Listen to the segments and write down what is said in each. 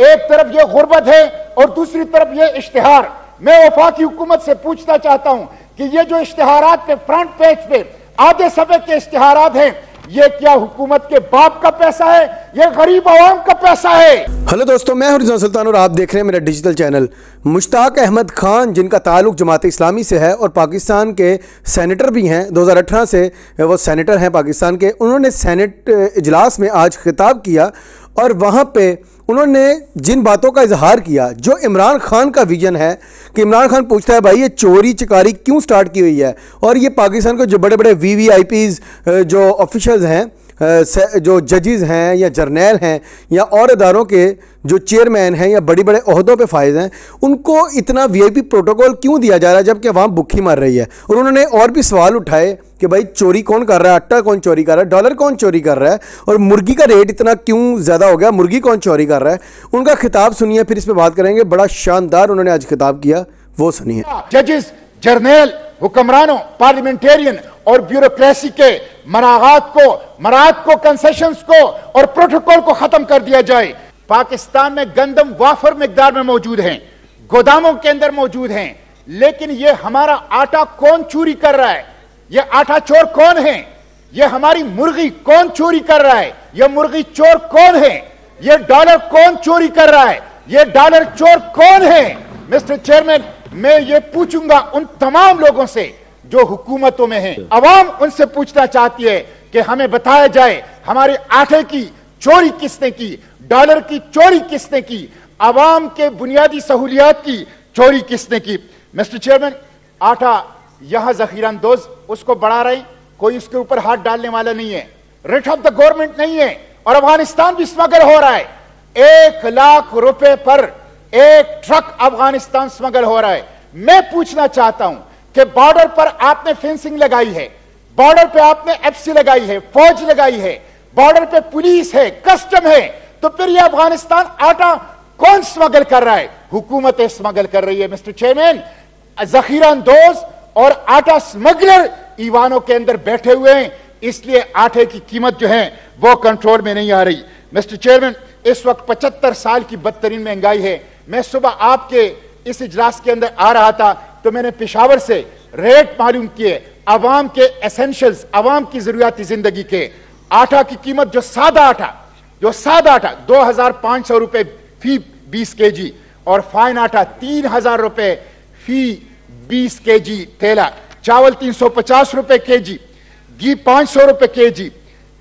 एक तरफ़ ये गुर्बत है और दूसरी तरफ़ ये इश्तिहार। मैं वफाकी हुकूमत से पूछना चाहता हूँ कि ये जो इश्तिहारात पे फ्रंट पेज पे, आधे सफे के इश्तिहारात हैं, ये क्या हुकूमत के बाप का पैसा है? ये गरीब आवाम का पैसा है? हेलो दोस्तों, मैं हरिजन सुल्तान और आप देख रहे हैं मेरा डिजिटल चैनल मुश्ताक अहमद खान, जिनका ताल्लुक जमात इस्लामी से है और पाकिस्तान के सेनेटर भी हैं 2018 से वो सेनेटर हैं पाकिस्तान के, उन्होंने सेनेट इजलास में आज खिताब किया और वहाँ पे उन्होंने जिन बातों का इजहार किया, जो इमरान खान का विजन है, कि इमरान खान पूछता है, भाई, ये चोरी चकारी क्यों स्टार्ट की हुई है? और ये पाकिस्तान के जो बड़े बड़े वी वी आई पीज़ जो ऑफिशल्स हैं जो जजेस हैं या जर्नैल हैं या और इदारों के जो चेयरमैन हैं या बड़ी बड़े अहदों पे फायज हैं, उनको इतना वीआईपी प्रोटोकॉल क्यों दिया जा रहा है जबकि वहाँ भुखी मर रही है? और उन्होंने और भी सवाल उठाए कि भाई, चोरी कौन कर रहा है? आटा कौन चोरी कर रहा है? डॉलर कौन चोरी कर रहा है? और मुर्गी का रेट इतना क्यों ज़्यादा हो गया? मुर्गी कौन चोरी कर रहा है? उनका खिताब सुनिए, फिर इस पर बात करेंगे। बड़ा शानदार उन्होंने आज खिताब किया। वो सुनिए। जजेस, जर्नैल हुक्मरानों पार्लियामेंटेरियन और ब्यूरोक्रेसी के मराहत को मराहत को कंसेशन को और प्रोटोकॉल को खत्म कर दिया जाए। पाकिस्तान में गंदम वाफर मकदार में मौजूद हैं, गोदामों के अंदर मौजूद हैं, लेकिन ये हमारा आटा कौन चोरी कर रहा है? ये आटा चोर कौन है? ये हमारी मुर्गी कौन चोरी कर रहा है? ये मुर्गी चोर कौन है? ये डॉलर कौन चोरी कर रहा है? ये डॉलर चोर कौन है? मिस्टर चेयरमैन मैं ये पूछूँगा उन तमाम लोगों से जो हुकूमतों में हैं। अवाम उनसे पूछना चाहती है कि हमें बताया जाए हमारे आटे की चोरी किसने की डॉलर की चोरी किसने की अवाम के बुनियादी सहूलियात की चोरी किसने की। मिस्टर चेयरमैन आटा यहाँ जखीरा अंदोज उसको बढ़ा रहे कोई उसके ऊपर हाथ डालने वाला नहीं है। रेट ऑफ़ द गवर्नमेंट नहीं है और अफ़गानिस्तान भी स्मगल हो रहा है। एक लाख रुपए पर एक ट्रक अफ़गानिस्तान स्मगल हो रहा है। मैं पूछना चाहता हूँ कि बॉर्डर पर आपने फेंसिंग लगाई है बॉर्डर पे आपने एफसी लगाई है, फौज लगाई है बॉर्डर पे पुलिस है कस्टम है तो फिर यह अफ़गानिस्तान आटा कौन स्मगल कर रहा है? हुकूमत स्मगल कर रही है मिस्टर चेयरमैन जखीरा अंदोज और आटा स्मगलर ईवानों के अंदर बैठे हुए हैं, इसलिए आटे की कीमत जो है, वो कंट्रोल में नहीं आ रही। मिस्टर चेयरमैन इस वक्त पचहत्तर साल की बदतरीन महँगाई है मैं सुबह आपके इस इजलास के अंदर आ रहा था तो मैंने पिशावर से रेट मालूम किए, अवाम के एसेंशियल्स अवाम की जरूरियाती ज़िंदगी के। आटा की कीमत जो सादा आटा, जो सादा आटा, दो हज़ार पाँच सौ रुपए फ़ी बीस के जी और फाइन आटा तीन हज़ार रुपए फ़ी बीस के जी थैला, चावल तीन सौ पचास रुपए के जी घी पाँच सौ रुपए के जी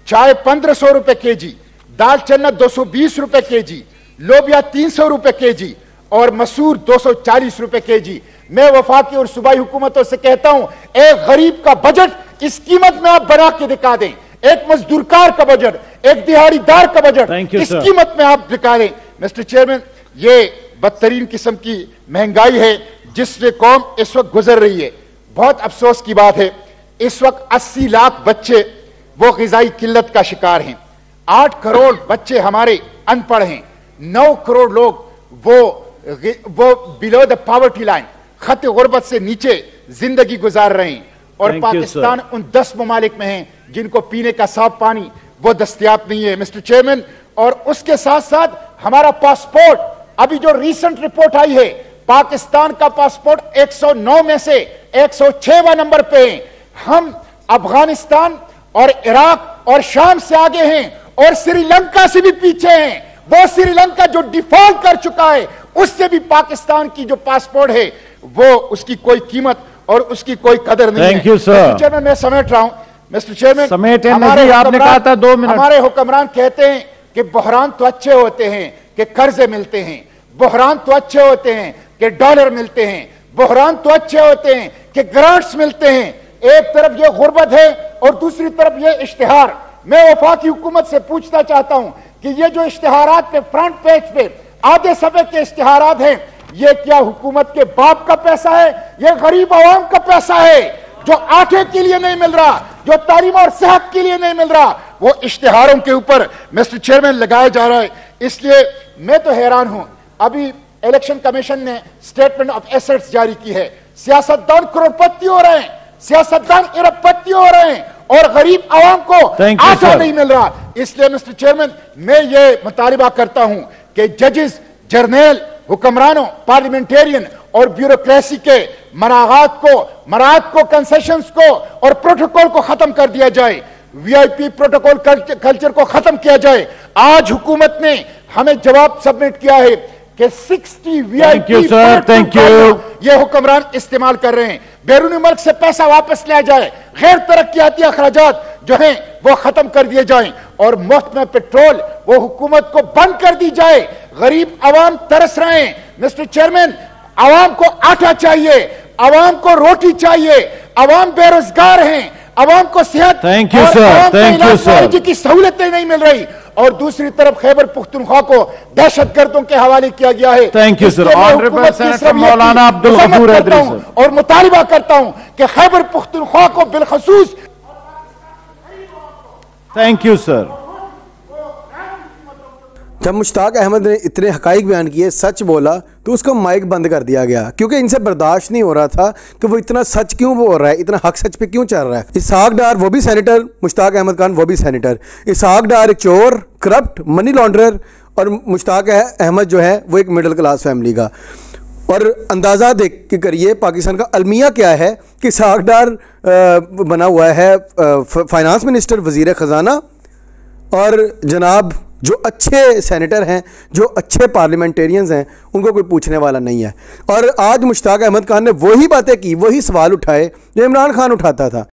चाय पंद्रह सौ रुपए के जी दाल चना दो सौ बीस रुपए के जी लोबिया तीन सौ रुपए के जी और मसूर दो सौ चालीस रुपए के जी मैं वफाकी और सूबाई हुकूमतों से कहता हूँ एक गरीब का बजट इस कीमत में आप बना के दिखा दें। एक मजदूरकार का बजट एक दिहाड़ीदार का बजट इस कीमत में आप दिखा दें। मिस्टर चेयरमैन ये बदतरीन किस्म की महँगाई है जिससे कौम इस वक्त गुजर रही है। बहुत अफसोस की बात है इस वक्त 80 लाख बच्चे वो गजाई किल्लत का शिकार हैं। आठ करोड़ बच्चे हमारे अनपढ़ हैं। नौ करोड़ लोग वो वो बिलो द पॉवर्टी लाइन खत गुर्बत से नीचे ज़िंदगी गुजार रहे हैं। और Thank पाकिस्तान you, उन दस ममालिक में है जिनको पीने का साफ़ पानी वो दस्तियाब नहीं है मिस्टर चेयरमैन। और उसके साथ साथ हमारा पासपोर्ट अभी जो रिसेंट रिपोर्ट आई है पाकिस्तान का पासपोर्ट 109 में से 106वां नंबर पे है। हम अफ़गानिस्तान और इराक और शाम से आगे हैं और श्रीलंका से भी पीछे हैं। वो श्रीलंका जो डिफ़ॉल्ट कर चुका है उससे भी पाकिस्तान की जो पासपोर्ट है वो उसकी कोई कीमत और उसकी कोई कदर नहीं Thank है। you, चेयरमैन मैं समेट रहा हूँ। मिस्टर चेयरमैन समेट हमारे आपने कहा था दो मिनट। हमारे हुक्मरान कहते हैं कि बहरान तो अच्छे होते हैं कि कर्जे मिलते हैं। बहरान तो अच्छे होते हैं कि डॉलर मिलते हैं। बहरान तो अच्छे होते हैं कि ग्रांट्स मिलते हैं। एक तरफ़ ये गुर्बत है और दूसरी तरफ़ ये इश्तेहार। मैं वफाकी हुकूमत से पूछना चाहता हूँ कि ये जो इश्तिहारात पे फ्रंट पेज पे, आधे सफे के इश्तिहारात हैं, ये क्या हुकूमत के बाप का पैसा है? ये गरीब आवाम का पैसा है, जो आटे के लिए नहीं मिल रहा, जो तालीम और सेहत के लिए नहीं मिल रहा, वो इश्तिहारों के ऊपर मिस्टर चेयरमैन लगाया जा रहा है। इसलिए मैं तो हैरान हूँ। अभी इलेक्शन कमीशन ने स्टेटमेंट ऑफ़ एसेट्स जारी की है। सियासतदान करोड़पति हो रहे हैं, सियासतदान अरबपति हो रहे हैं। और गरीब आवाम को आशा नहीं मिल रहा। इसलिए मिस्टर चेयरमैन मैं ये मुतालबा करता हूँ कि जजेस जर्नल हुक्मरानों पार्लियामेंटेरियन और ब्यूरोक्रेसी के मराहत को मराहत को कंसेशन को और प्रोटोकॉल को खत्म कर दिया जाए। वीआईपी प्रोटोकॉल कल्चर को खत्म किया जाए। आज हुकूमत ने हमें जवाब सबमिट किया है कि 60 वीआईपी. Thank you. ये हुक्मरान इस्तेमाल कर रहे हैं। बैरूनी मुल्क से पैसा वापस लिया जाए गैर तरक्याती अखराज जो हैं वो खत्म कर दिए जाएँ और मुफ़्त में पेट्रोल वो हुकूमत को बंद कर दी जाए गरीब आवाम तरस रहे हैं मिस्टर चेयरमैन आवाम को आटा चाहिए आवाम को रोटी चाहिए आवाम बेरोजगार हैं आवाम को सेहत Thank you, और sir. आवाम को Thank you, इलाज sir. मुआवजे की सहूलतें नहीं मिल रही और दूसरी तरफ़ खैबर पुख्तनख्वा को दहशत गर्दों के हवाले किया गया है। थैंक यू सर मौलाना अब्दुल गफूर करता हूँ और मुतालबा करता हूँ कि खैबर पुख्तनख्वा को बिलखसूस थैंक यू सर जब मुश्ताक अहमद ने इतने हकाइक बयान किए, सच बोला तो उसको माइक बंद कर दिया गया। क्योंकि इनसे बर्दाश्त नहीं हो रहा था कि वो इतना सच क्यों बोल रहा है, इतना हक सच पे क्यों चल रहा है। इसहाक डार, वो भी सेनेटर मुश्ताक अहमद खान, वो भी सेनेटर इसहाक डार एक चोर करप्ट मनी लॉन्ड्रर और मुश्ताक अहमद जो है, वो एक मिडिल क्लास फैमिली का। और अंदाज़ा देख के करिए, पाकिस्तान का अलमिया क्या है कि इसहाक डार बना हुआ है फाइनेंस मिनिस्टर वज़ीर ख़जाना और जनाब जो अच्छे सेनेटर हैं, जो अच्छे पार्लियामेंटेरियंस हैं, उनको कोई पूछने वाला नहीं है। और आज मुश्ताक अहमद खान ने वही बातें की, वही सवाल उठाए जो इमरान खान उठाता था।